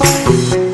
Bye.